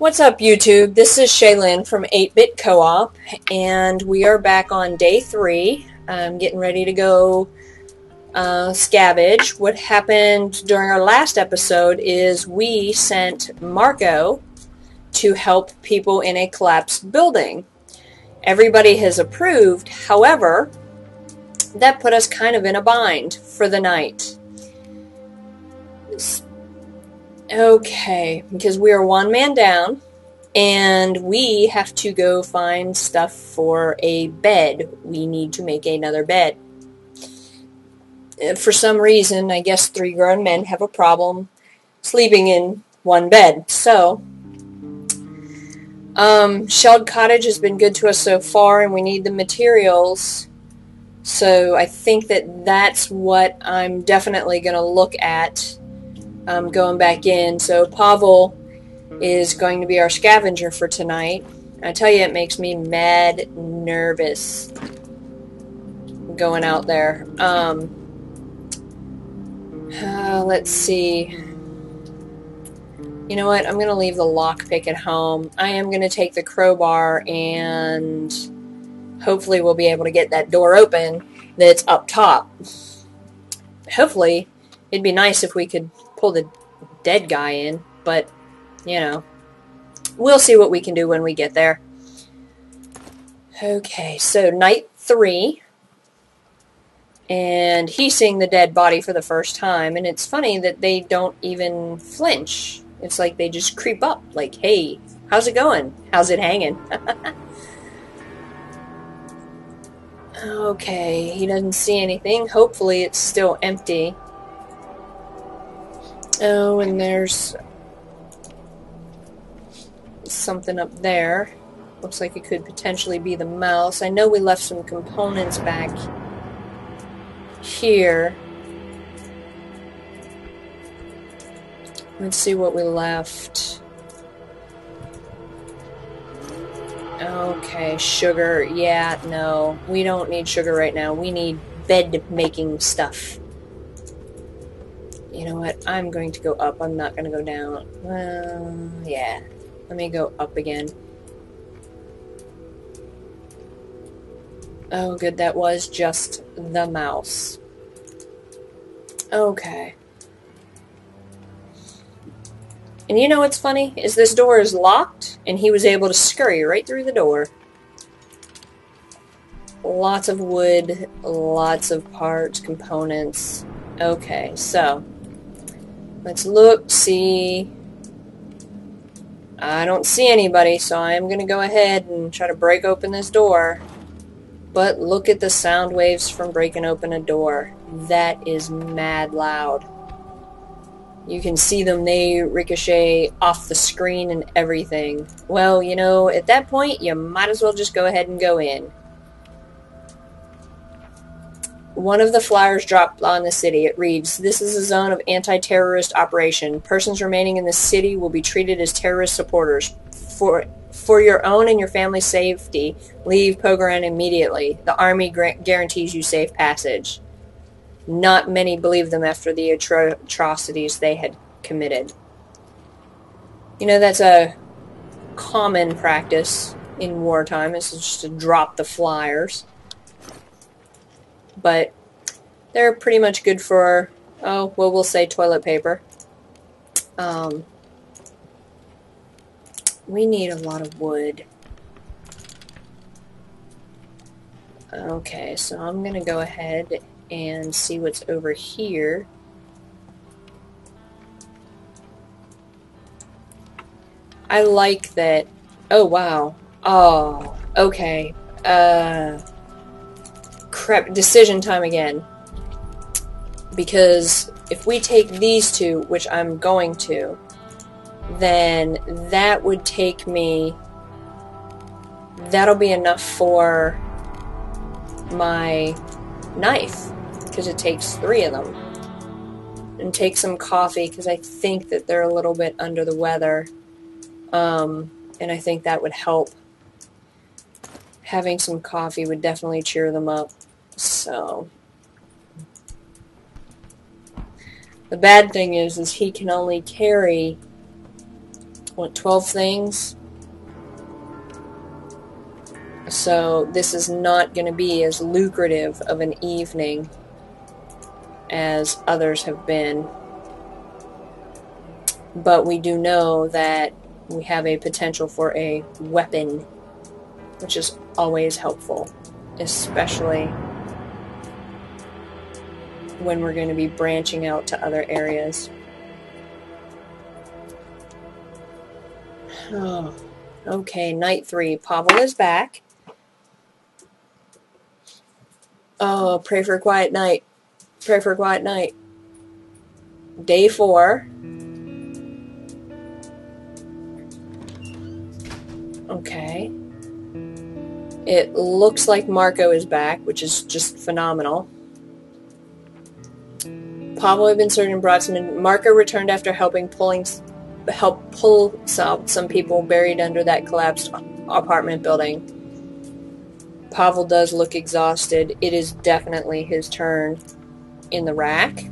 What's up, YouTube? This is Chelyn from 8-Bit Co-op, and we are back on day three. I'm getting ready to go uh, scavenge. What happened during our last episode is we sent Marco to help people in a collapsed building. Everybody has approved, however, that put us kind of in a bind for the night. Okay, because we are one man down, and we have to go find stuff for a bed. We need to make another bed. Uh, for some reason, I guess three grown men have a problem sleeping in one bed. So, um, Shelled Cottage has been good to us so far, and we need the materials. So I think that that's what I'm definitely going to look at um, going back in. So Pavel is going to be our scavenger for tonight. I tell you, it makes me mad nervous going out there. Um, uh, let's see. You know what? I'm going to leave the lockpick at home. I am going to take the crowbar and hopefully we'll be able to get that door open that's up top. Hopefully, it'd be nice if we could pull the dead guy in, but, you know, we'll see what we can do when we get there. Okay, so night three, and he's seeing the dead body for the first time, and it's funny that they don't even flinch. It's like they just creep up, like, hey, how's it going? How's it hanging? okay, he doesn't see anything. Hopefully it's still empty. Oh, and there's something up there. Looks like it could potentially be the mouse. I know we left some components back here. Let's see what we left. Okay, sugar. Yeah, no. We don't need sugar right now. We need bed making stuff. You know what? I'm going to go up. I'm not going to go down. Well, yeah. Let me go up again. Oh, good. That was just the mouse. Okay. And you know what's funny? Is this door is locked, and he was able to scurry right through the door. Lots of wood, lots of parts, components. Okay, so Let's look, see. I don't see anybody, so I am going to go ahead and try to break open this door. But look at the sound waves from breaking open a door. That is mad loud. You can see them, they ricochet off the screen and everything. Well, you know, at that point, you might as well just go ahead and go in. One of the flyers dropped on the city. It reads, This is a zone of anti-terrorist operation. Persons remaining in the city will be treated as terrorist supporters. For, for your own and your family's safety, leave Pogoren immediately. The army guarantees you safe passage. Not many believed them after the atro atrocities they had committed. You know, that's a common practice in wartime, is just to drop the flyers but they're pretty much good for, oh, well, we'll say toilet paper. Um, we need a lot of wood. Okay, so I'm going to go ahead and see what's over here. I like that. Oh, wow. Oh, okay. Uh, crap, decision time again. Because if we take these two, which I'm going to, then that would take me, that'll be enough for my knife, because it takes three of them. And take some coffee, because I think that they're a little bit under the weather. Um, and I think that would help. Having some coffee would definitely cheer them up. So the bad thing is is he can only carry what, 12 things? So this is not going to be as lucrative of an evening as others have been. But we do know that we have a potential for a weapon, which is always helpful, especially when we're going to be branching out to other areas. Oh, okay, night three. Pavel is back. Oh, pray for a quiet night. Pray for a quiet night. Day four. Okay. It looks like Marco is back, which is just phenomenal. Pavel had been searched and some in. Marco returned after helping pulling help pull some, some people buried under that collapsed apartment building. Pavel does look exhausted. It is definitely his turn in the rack.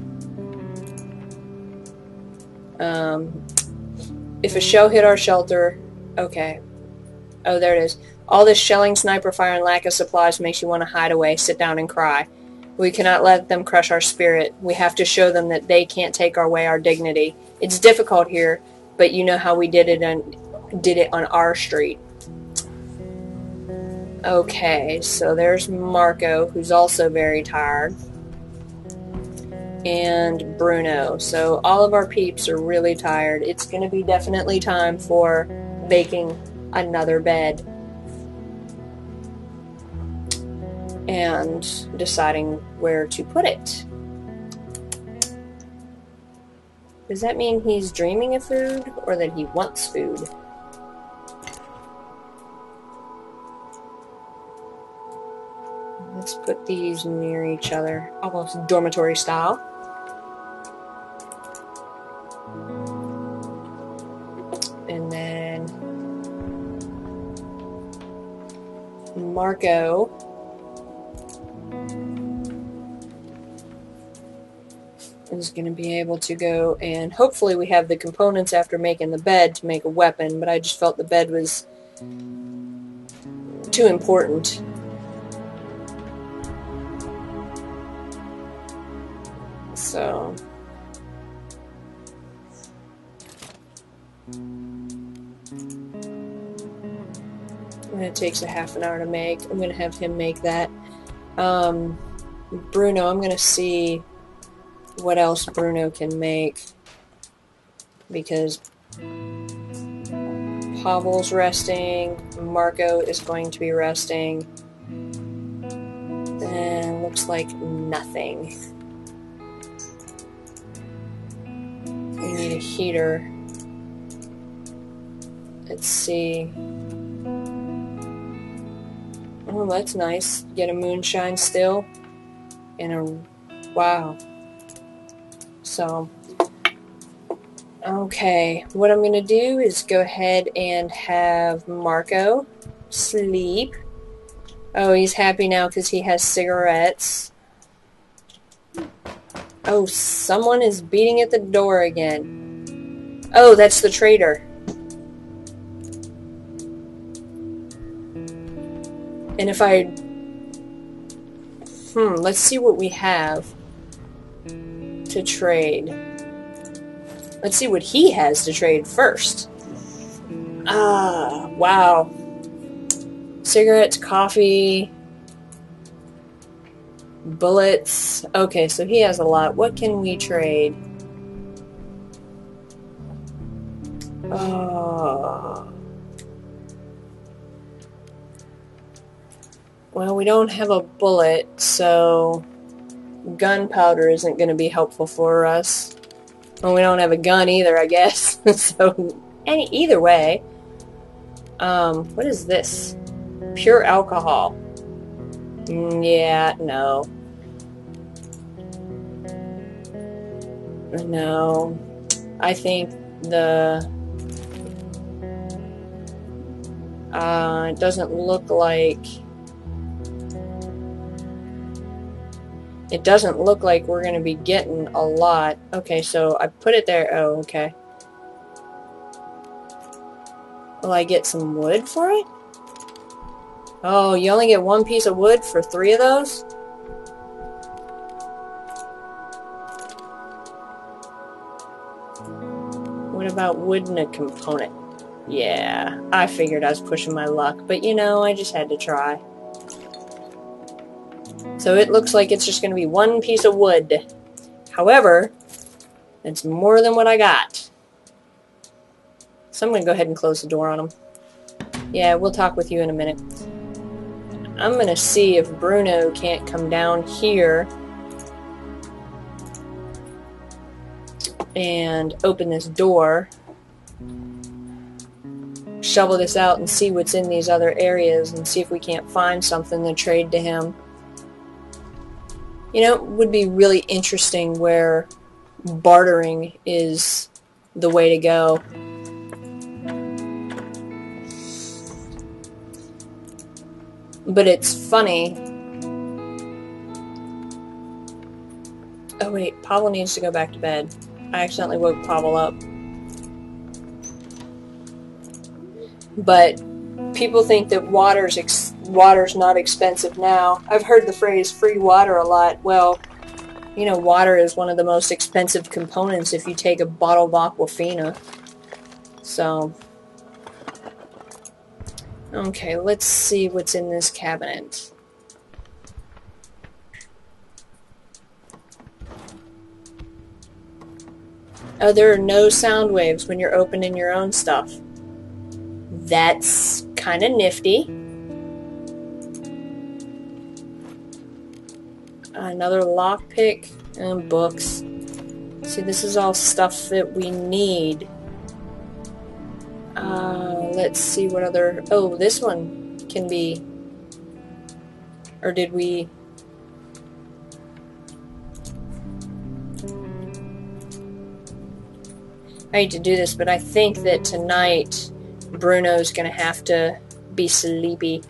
Um, if a shell hit our shelter, okay. Oh, there it is. All this shelling, sniper fire, and lack of supplies makes you want to hide away, sit down, and cry. We cannot let them crush our spirit. We have to show them that they can't take away our dignity. It's difficult here, but you know how we did it on did it on our street. Okay, so there's Marco, who's also very tired. And Bruno. So all of our peeps are really tired. It's going to be definitely time for making another bed. And deciding where to put it. Does that mean he's dreaming of food or that he wants food? Let's put these near each other, almost dormitory style. And then Marco is going to be able to go and hopefully we have the components after making the bed to make a weapon, but I just felt the bed was too important. So and it takes a half an hour to make. I'm going to have him make that. Um, Bruno, I'm going to see what else Bruno can make because Pavel's resting, Marco is going to be resting, and looks like nothing. We need a heater. Let's see. Oh, that's nice. Get a moonshine still. And a. Wow. So, okay, what I'm going to do is go ahead and have Marco sleep. Oh, he's happy now because he has cigarettes. Oh, someone is beating at the door again. Oh, that's the traitor. And if I... Hmm, let's see what we have to trade. Let's see what he has to trade first. Ah, wow. Cigarettes, coffee, bullets. Okay, so he has a lot. What can we trade? Oh. Well, we don't have a bullet, so gunpowder isn't going to be helpful for us. Well, we don't have a gun either, I guess. so, any either way. Um, what is this? Pure alcohol. Mm, yeah, no. No. I think the uh, it doesn't look like It doesn't look like we're going to be getting a lot. Okay, so I put it there. Oh, okay. Will I get some wood for it? Oh, you only get one piece of wood for three of those? What about wood in a component? Yeah, I figured I was pushing my luck, but you know, I just had to try. So it looks like it's just going to be one piece of wood. However, it's more than what I got. So I'm going to go ahead and close the door on him. Yeah, we'll talk with you in a minute. I'm going to see if Bruno can't come down here and open this door shovel this out and see what's in these other areas and see if we can't find something to trade to him. You know, it would be really interesting where bartering is the way to go. But it's funny. Oh wait, Pavel needs to go back to bed. I accidentally woke Pavel up. but people think that water's ex- water's not expensive now. I've heard the phrase free water a lot. Well, you know, water is one of the most expensive components if you take a bottle of Aquafina. So, okay, let's see what's in this cabinet. Oh, there are no sound waves when you're opening your own stuff. That's kind of nifty. Another lockpick and books. See, this is all stuff that we need. Uh, let's see what other... Oh, this one can be... Or did we... I hate to do this, but I think that tonight Bruno's gonna have to be sleepy.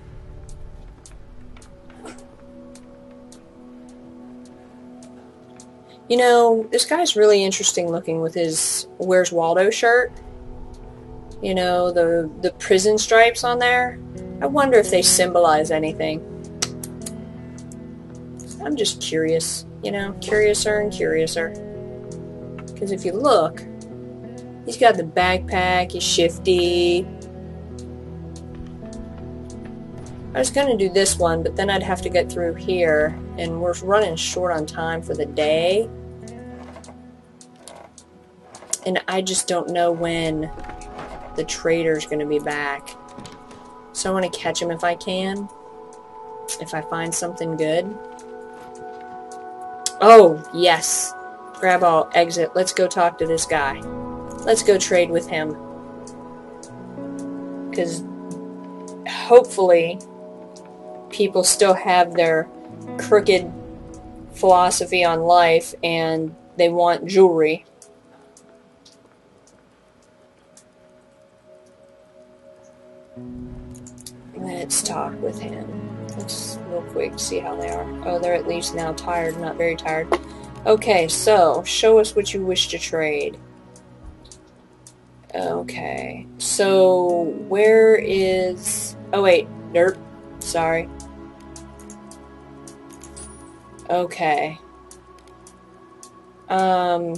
You know, this guy's really interesting looking with his Where's Waldo shirt. You know, the the prison stripes on there. I wonder if they symbolize anything. I'm just curious, you know, curiouser and curiouser. Because if you look, He's got the backpack, he's shifty. I was going to do this one, but then I'd have to get through here, and we're running short on time for the day. And I just don't know when the trader's going to be back. So I want to catch him if I can. If I find something good. Oh, yes. Grab all, exit. Let's go talk to this guy. Let's go trade with him. Because hopefully people still have their crooked philosophy on life and they want jewelry. Let's talk with him. Let's real quick see how they are. Oh, they're at least now tired, not very tired. Okay, so show us what you wish to trade. Okay. So, where is... Oh, wait. Derp. Sorry. Okay. Um...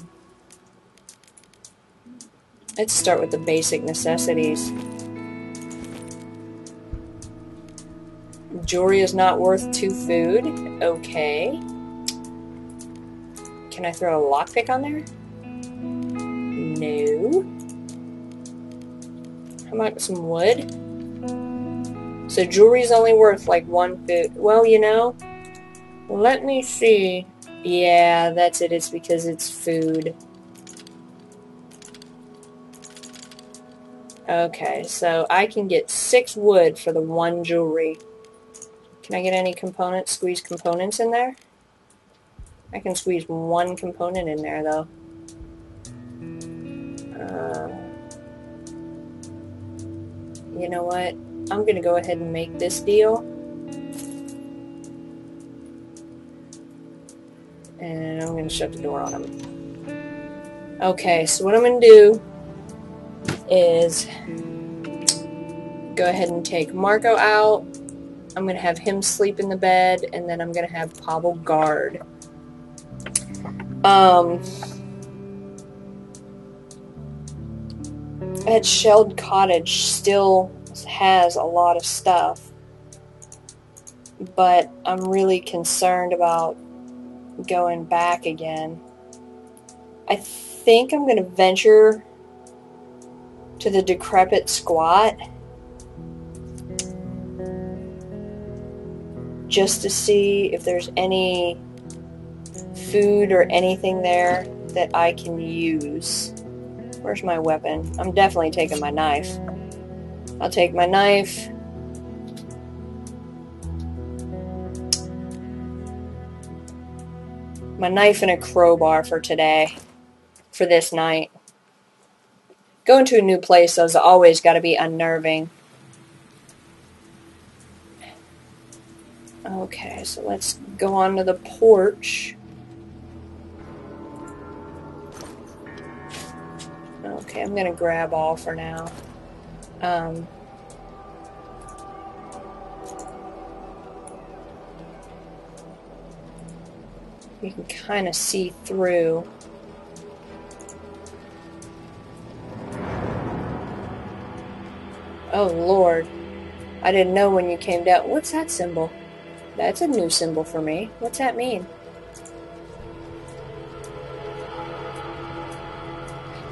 Let's start with the basic necessities. Jewelry is not worth two food. Okay. Can I throw a lockpick on there? No. How about some wood? So jewelry's only worth like one food. Well, you know, let me see. Yeah, that's it. It's because it's food. Okay, so I can get six wood for the one jewelry. Can I get any components, squeeze components in there? I can squeeze one component in there, though. Uh, you know what? I'm to go ahead and make this deal. And I'm to shut the door on him. Okay, so what I'm to do is go ahead and take Marco out. I'm going to have him sleep in the bed, and then I'm going to have Pavel guard. Um, that Shelled Cottage still has a lot of stuff, but I'm really concerned about going back again. I think I'm going to venture to the decrepit squat just to see if there's any food or anything there that I can use. Where's my weapon? I'm definitely taking my knife. I'll take my knife. My knife and a crowbar for today. For this night. Going to a new place always got to be unnerving. Okay, so let's go on to the porch. Okay, I'm gonna grab all for now. Um, you can kind of see through. Oh lord. I didn't know when you came down. What's that symbol? That's a new symbol for me. What's that mean?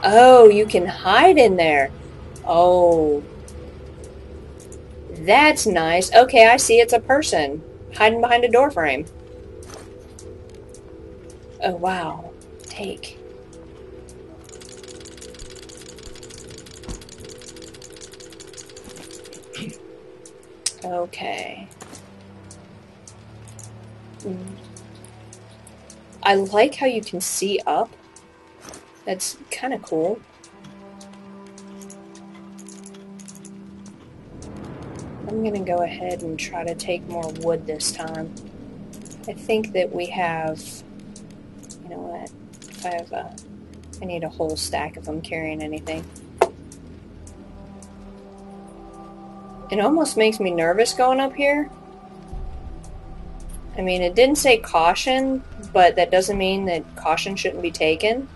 Oh, you can hide in there. Oh. That's nice. Okay, I see it's a person hiding behind a door frame. Oh, wow. Take. Okay. I like how you can see up. That's kind of cool. I'm to go ahead and try to take more wood this time. I think that we have, you know what, if I have a, I need a whole stack if I'm carrying anything. It almost makes me nervous going up here. I mean, it didn't say caution, but that doesn't mean that caution shouldn't be taken.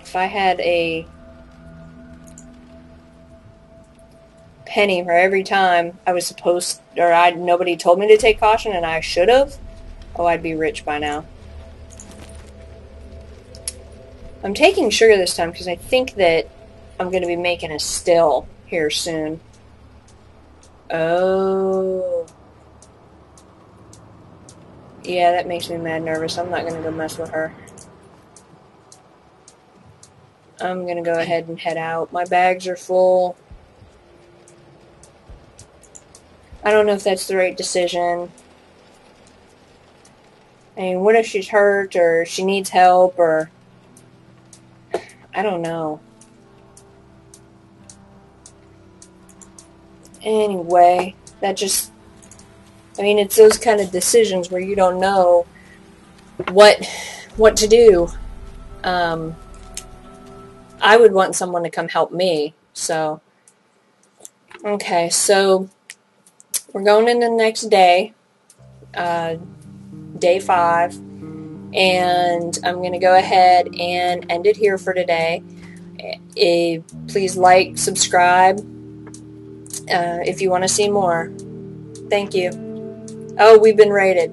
If I had a penny for every time I was supposed, or I nobody told me to take caution and I should have, oh, I'd be rich by now. I'm taking sugar this time because I think that I'm going to be making a still here soon. Oh. Yeah, that makes me mad nervous. I'm not to go mess with her. I'm to go ahead and head out. My bags are full. I don't know if that's the right decision. I mean, what if she's hurt or she needs help or... I don't know. Anyway, that just... I mean, it's those kind of decisions where you don't know what what to do. Um, I would want someone to come help me. So, okay, so we're going in the next day, uh, day five, and I'm going to go ahead and end it here for today. Uh, please like, subscribe uh, if you want to see more. Thank you. Oh, we've been raided.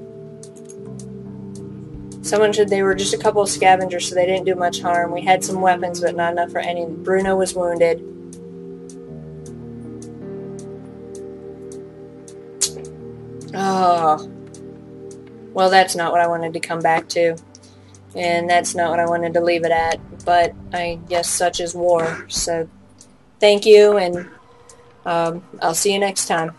Someone said they were just a couple of scavengers, so they didn't do much harm. We had some weapons, but not enough for any. Bruno was wounded. Oh. Well, that's not what I wanted to come back to. And that's not what I wanted to leave it at. But I guess such is war. So thank you, and um, I'll see you next time.